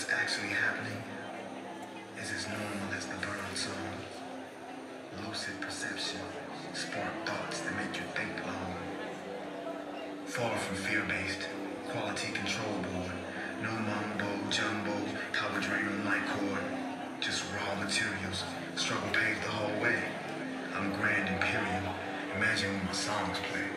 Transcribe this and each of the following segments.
What's actually happening is as normal as the bird song. Lucid perception, spark thoughts that make you think long. Far from fear-based, quality control board. No mumbo jumbo, power drain on my cord. Just raw materials, struggle paved the whole way. I'm grand imperial. Imagine when my songs play.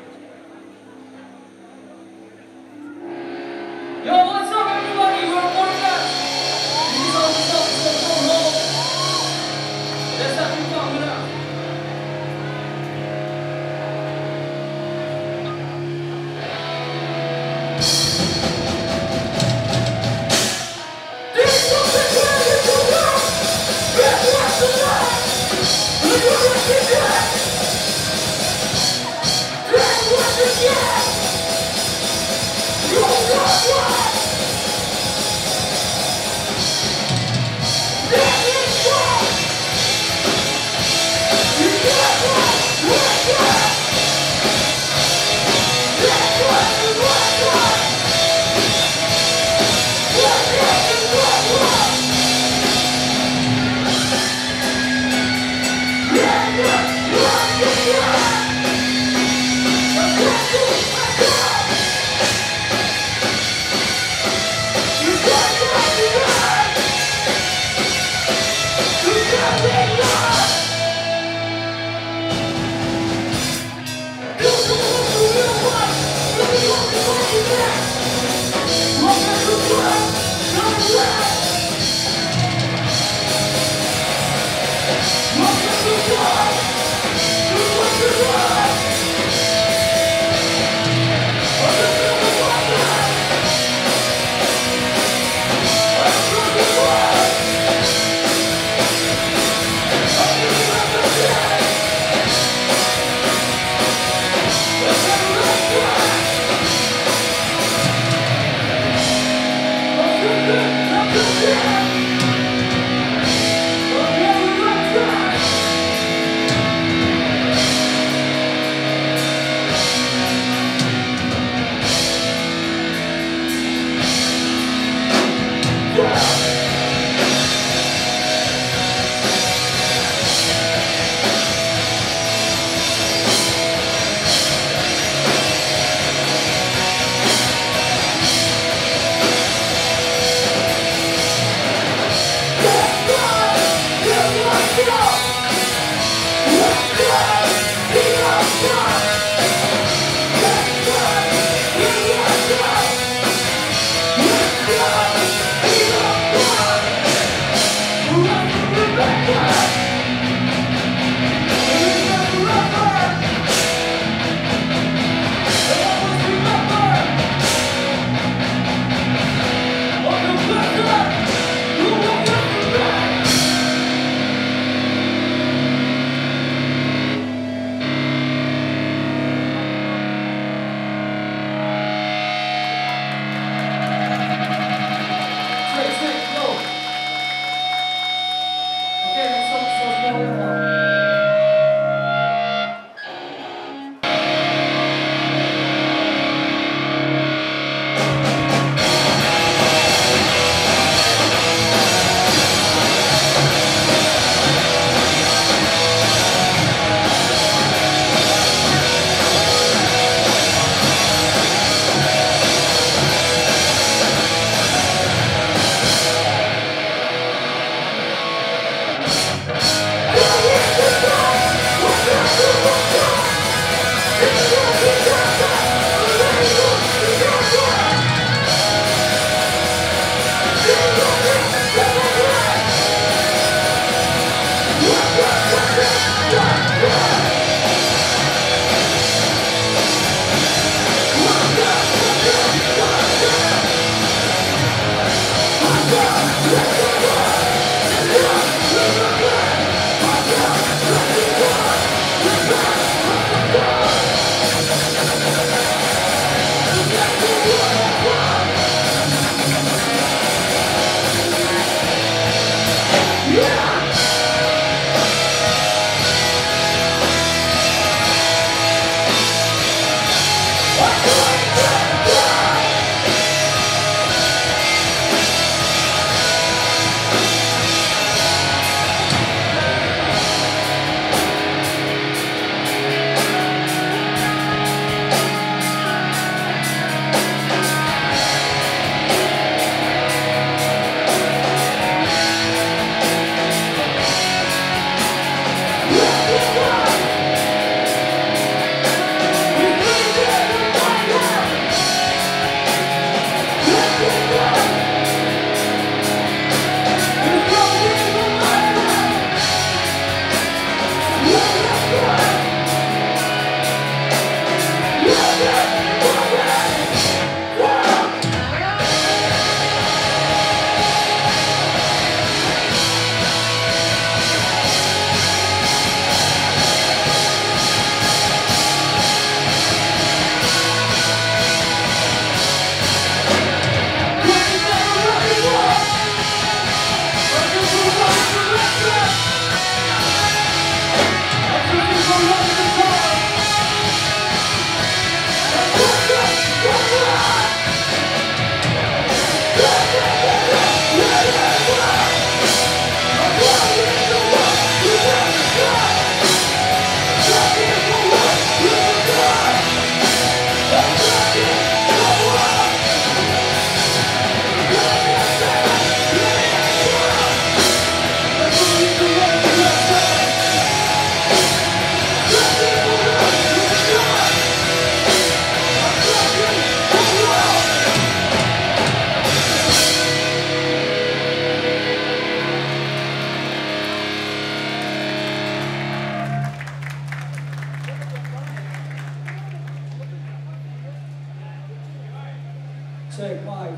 Say, bye.